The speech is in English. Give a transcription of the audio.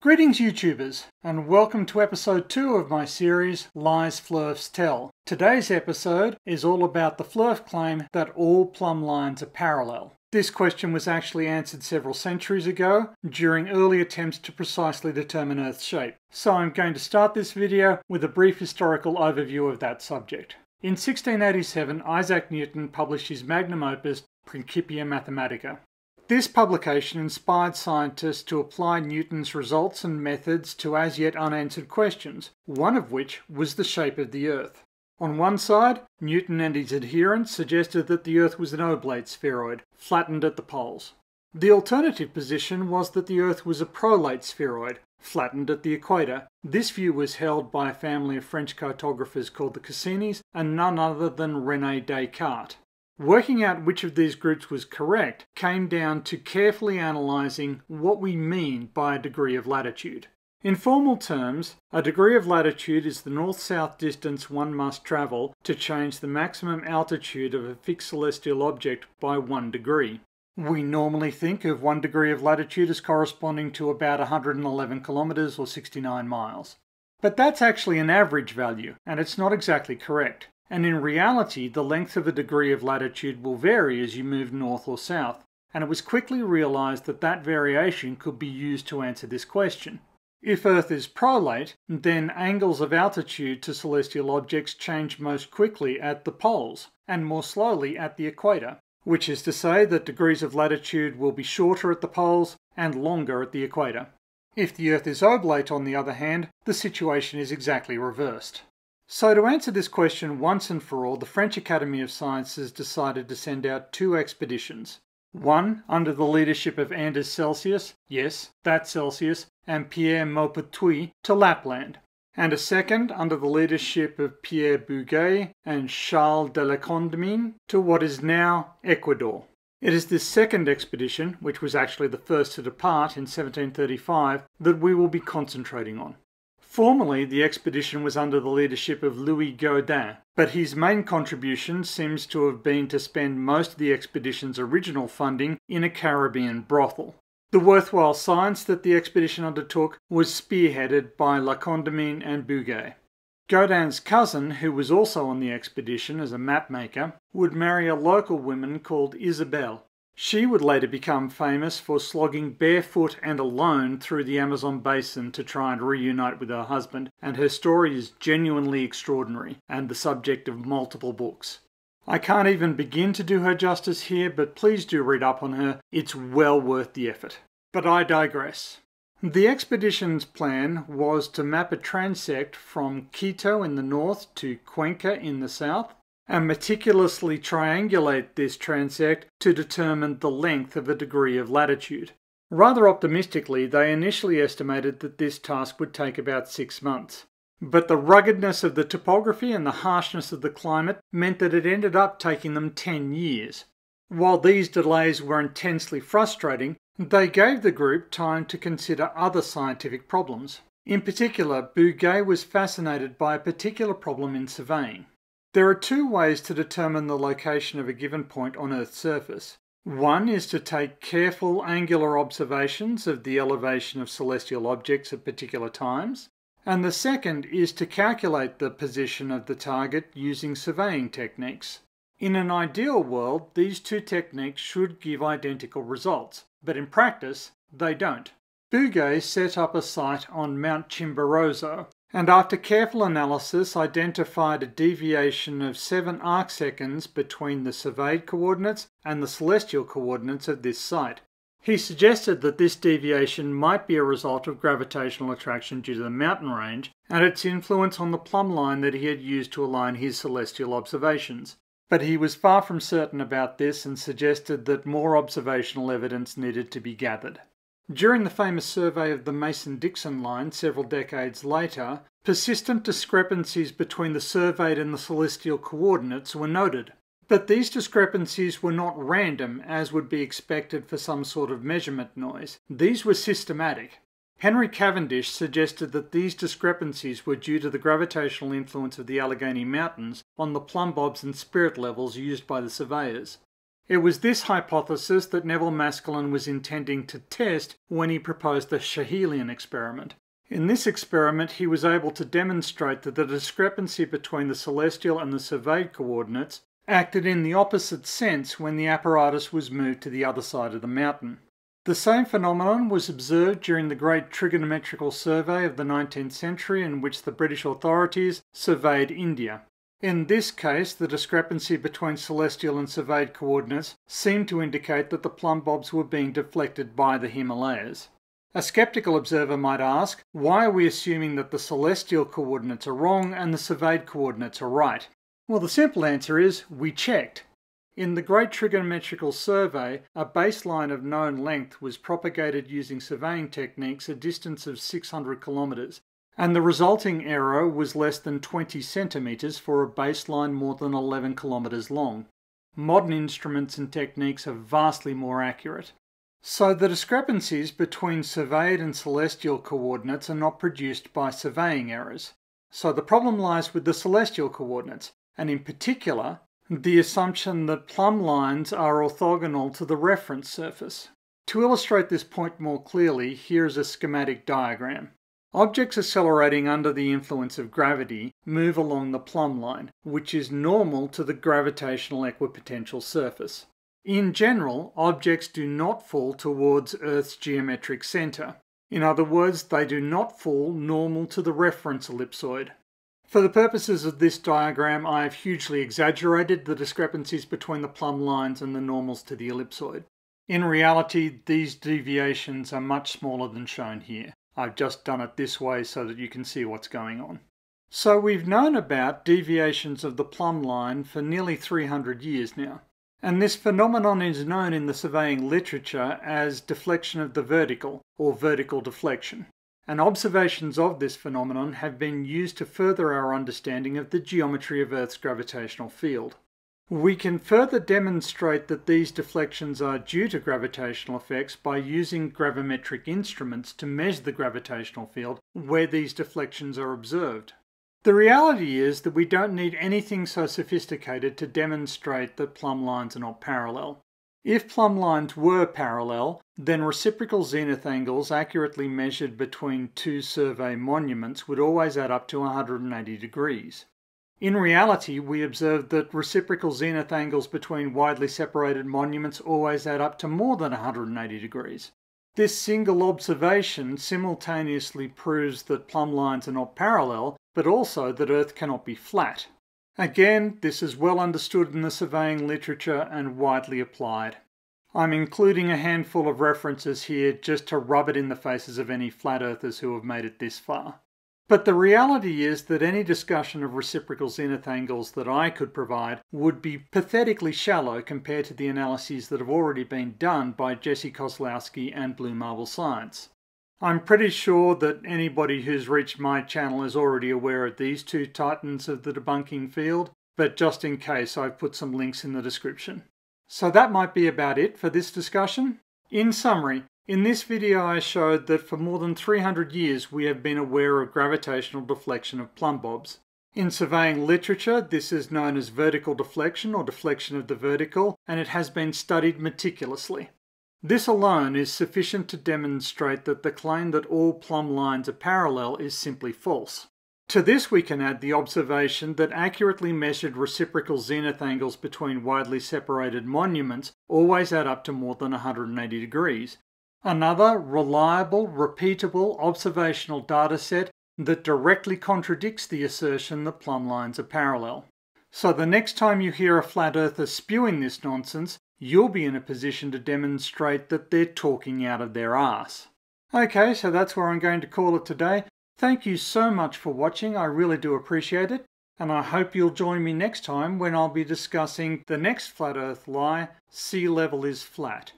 Greetings, YouTubers, and welcome to episode 2 of my series Lies Flerfs Tell. Today's episode is all about the Flerf claim that all plumb lines are parallel. This question was actually answered several centuries ago during early attempts to precisely determine Earth's shape, so I'm going to start this video with a brief historical overview of that subject. In 1687, Isaac Newton published his magnum opus Principia Mathematica. This publication inspired scientists to apply Newton's results and methods to as yet unanswered questions, one of which was the shape of the Earth. On one side, Newton and his adherents suggested that the Earth was an oblate spheroid, flattened at the poles. The alternative position was that the Earth was a prolate spheroid, flattened at the equator. This view was held by a family of French cartographers called the Cassinis and none other than Rene Descartes. Working out which of these groups was correct came down to carefully analysing what we mean by a degree of latitude. In formal terms, a degree of latitude is the north-south distance one must travel to change the maximum altitude of a fixed celestial object by one degree. We normally think of one degree of latitude as corresponding to about 111 kilometres or 69 miles. But that's actually an average value, and it's not exactly correct and in reality the length of a degree of latitude will vary as you move north or south, and it was quickly realized that that variation could be used to answer this question. If Earth is prolate, then angles of altitude to celestial objects change most quickly at the poles and more slowly at the equator, which is to say that degrees of latitude will be shorter at the poles and longer at the equator. If the Earth is oblate, on the other hand, the situation is exactly reversed. So, to answer this question once and for all, the French Academy of Sciences decided to send out two expeditions. One under the leadership of Anders Celsius, yes, that Celsius, and Pierre Maupertuis to Lapland, and a second under the leadership of Pierre Bouguer and Charles de la Condamine to what is now Ecuador. It is this second expedition, which was actually the first to depart in 1735, that we will be concentrating on. Formerly, the expedition was under the leadership of Louis Godin, but his main contribution seems to have been to spend most of the expedition's original funding in a Caribbean brothel. The worthwhile science that the expedition undertook was spearheaded by La Condamine and Bouguer. Godin's cousin, who was also on the expedition as a mapmaker, would marry a local woman called Isabelle, she would later become famous for slogging barefoot and alone through the Amazon basin to try and reunite with her husband, and her story is genuinely extraordinary and the subject of multiple books. I can't even begin to do her justice here, but please do read up on her. It's well worth the effort. But I digress. The expedition's plan was to map a transect from Quito in the north to Cuenca in the south, and meticulously triangulate this transect to determine the length of a degree of latitude. Rather optimistically, they initially estimated that this task would take about six months. But the ruggedness of the topography and the harshness of the climate meant that it ended up taking them 10 years. While these delays were intensely frustrating, they gave the group time to consider other scientific problems. In particular, Bouguer was fascinated by a particular problem in surveying. There are two ways to determine the location of a given point on Earth's surface. One is to take careful angular observations of the elevation of celestial objects at particular times, and the second is to calculate the position of the target using surveying techniques. In an ideal world, these two techniques should give identical results, but in practice, they don't. Bouguer set up a site on Mount Chimborazo, and after careful analysis identified a deviation of 7 arcseconds between the surveyed coordinates and the celestial coordinates of this site. He suggested that this deviation might be a result of gravitational attraction due to the mountain range and its influence on the plumb line that he had used to align his celestial observations. But he was far from certain about this and suggested that more observational evidence needed to be gathered. During the famous survey of the Mason-Dixon line several decades later, persistent discrepancies between the surveyed and the celestial coordinates were noted. But these discrepancies were not random, as would be expected for some sort of measurement noise. These were systematic. Henry Cavendish suggested that these discrepancies were due to the gravitational influence of the Allegheny Mountains on the plumb bobs and spirit levels used by the surveyors. It was this hypothesis that Neville Maskelyne was intending to test when he proposed the Schiehallion experiment. In this experiment, he was able to demonstrate that the discrepancy between the celestial and the surveyed coordinates acted in the opposite sense when the apparatus was moved to the other side of the mountain. The same phenomenon was observed during the Great Trigonometrical Survey of the 19th century in which the British authorities surveyed India. In this case, the discrepancy between celestial and surveyed coordinates seemed to indicate that the plumb bobs were being deflected by the Himalayas. A skeptical observer might ask, why are we assuming that the celestial coordinates are wrong and the surveyed coordinates are right? Well, the simple answer is we checked. In the Great Trigonometrical Survey, a baseline of known length was propagated using surveying techniques a distance of 600 kilometres, and the resulting error was less than 20 centimetres for a baseline more than 11 kilometres long. Modern instruments and techniques are vastly more accurate. So the discrepancies between surveyed and celestial coordinates are not produced by surveying errors. So the problem lies with the celestial coordinates, and in particular, the assumption that plumb lines are orthogonal to the reference surface. To illustrate this point more clearly, here is a schematic diagram. Objects accelerating under the influence of gravity move along the plumb line, which is normal to the gravitational equipotential surface. In general, objects do not fall towards Earth's geometric centre. In other words, they do not fall normal to the reference ellipsoid. For the purposes of this diagram, I have hugely exaggerated the discrepancies between the plumb lines and the normals to the ellipsoid. In reality, these deviations are much smaller than shown here. I've just done it this way so that you can see what's going on. So we've known about deviations of the plumb line for nearly 300 years now. And this phenomenon is known in the surveying literature as deflection of the vertical, or vertical deflection. And observations of this phenomenon have been used to further our understanding of the geometry of Earth's gravitational field. We can further demonstrate that these deflections are due to gravitational effects by using gravimetric instruments to measure the gravitational field where these deflections are observed. The reality is that we don't need anything so sophisticated to demonstrate that plumb lines are not parallel. If plumb lines were parallel, then reciprocal zenith angles accurately measured between two survey monuments would always add up to 180 degrees. In reality, we observed that reciprocal zenith angles between widely separated monuments always add up to more than 180 degrees. This single observation simultaneously proves that plumb lines are not parallel, but also that Earth cannot be flat. Again, this is well understood in the surveying literature and widely applied. I'm including a handful of references here just to rub it in the faces of any flat earthers who have made it this far. But the reality is that any discussion of reciprocal zenith angles that I could provide would be pathetically shallow compared to the analyses that have already been done by Jesse Kozlowski and Blue Marble Science. I'm pretty sure that anybody who's reached my channel is already aware of these two titans of the debunking field, but just in case I've put some links in the description. So that might be about it for this discussion. In summary, in this video I showed that for more than 300 years we have been aware of gravitational deflection of plumb bobs. In surveying literature, this is known as vertical deflection or deflection of the vertical, and it has been studied meticulously. This alone is sufficient to demonstrate that the claim that all plumb lines are parallel is simply false. To this we can add the observation that accurately measured reciprocal zenith angles between widely separated monuments always add up to more than 180 degrees, Another reliable, repeatable observational data set that directly contradicts the assertion that plumb lines are parallel. So the next time you hear a flat earther spewing this nonsense, you'll be in a position to demonstrate that they're talking out of their ass. Okay, so that's where I'm going to call it today. Thank you so much for watching, I really do appreciate it, and I hope you'll join me next time when I'll be discussing the next flat earth lie, sea level is flat.